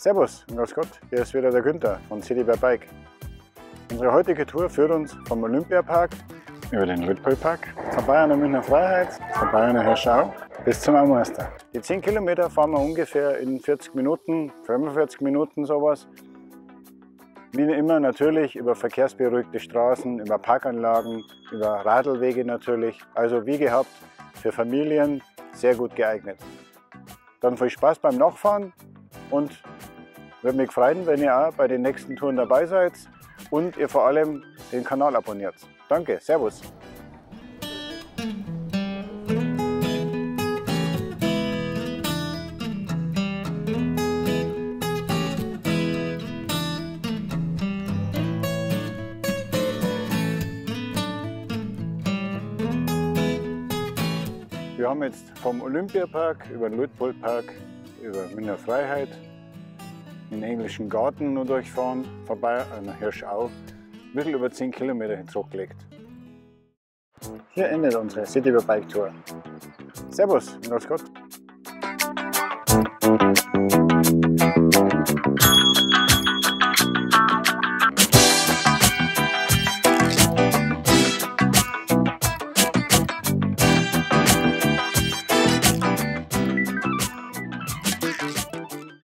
Servus und grüß Gott, hier ist wieder der Günther von City by Bike. Unsere heutige Tour führt uns vom Olympiapark über den Rüdpolpark, vorbei an der Münchner Freiheit, vorbei an der Hirschau bis zum Aumeister. Die 10 Kilometer fahren wir ungefähr in 40 Minuten, 45 Minuten sowas. Wie immer natürlich über verkehrsberuhigte Straßen, über Parkanlagen, über Radlwege natürlich. Also wie gehabt, für Familien sehr gut geeignet. Dann viel Spaß beim Nachfahren und würde mich freuen, wenn ihr auch bei den nächsten Touren dabei seid und ihr vor allem den Kanal abonniert. Danke, Servus. Wir haben jetzt vom Olympiapark über den Luitpoldpark, über Münchner Freiheit, den englischen Garten nur durchfahren, vorbei an der Hirschau, ein bisschen über 10 Kilometer zurückgelegt. Hier endet unsere City Bike Tour. Servus und Gott.